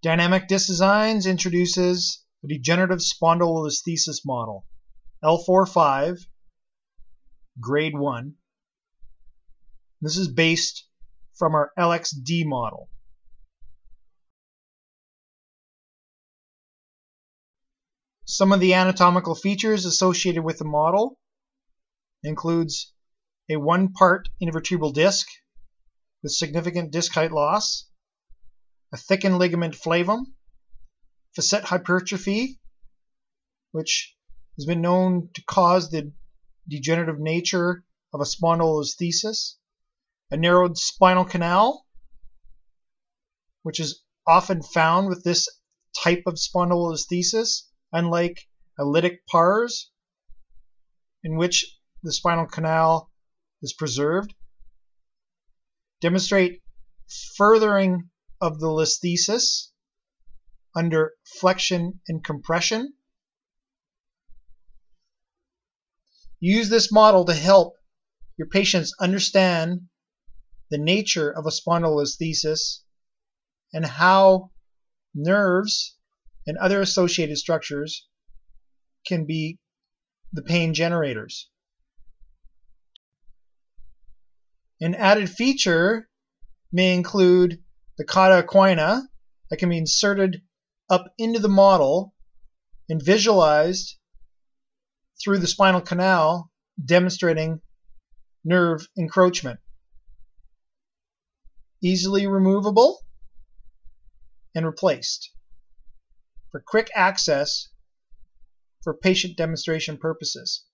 Dynamic Disc Designs introduces the degenerative spondylolisthesis model, L45, grade 1. This is based from our LXD model. Some of the anatomical features associated with the model includes a one-part intervertebral disc with significant disc height loss, a thickened ligament flavum, facet hypertrophy, which has been known to cause the degenerative nature of a spondylolisthesis, a narrowed spinal canal, which is often found with this type of spondylolisthesis, unlike lytic pars, in which the spinal canal is preserved. Demonstrate furthering of the listhesis under flexion and compression. Use this model to help your patients understand the nature of a spondylolisthesis and how nerves and other associated structures can be the pain generators. An added feature may include the cauda equina that can be inserted up into the model and visualized through the spinal canal, demonstrating nerve encroachment. Easily removable and replaced for quick access for patient demonstration purposes.